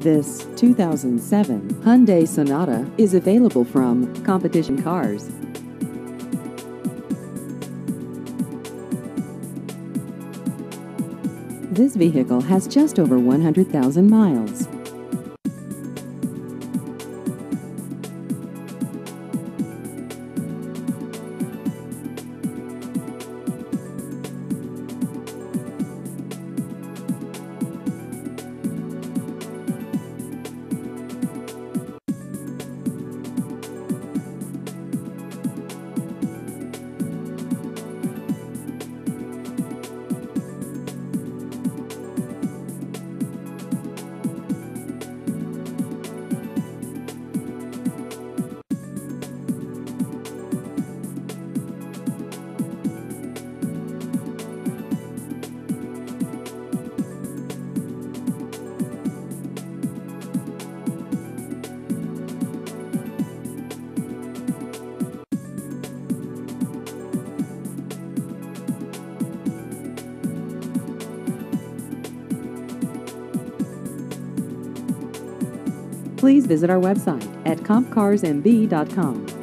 This 2007 Hyundai Sonata is available from Competition Cars. This vehicle has just over 100,000 miles. Please visit our website at compcarsmb.com.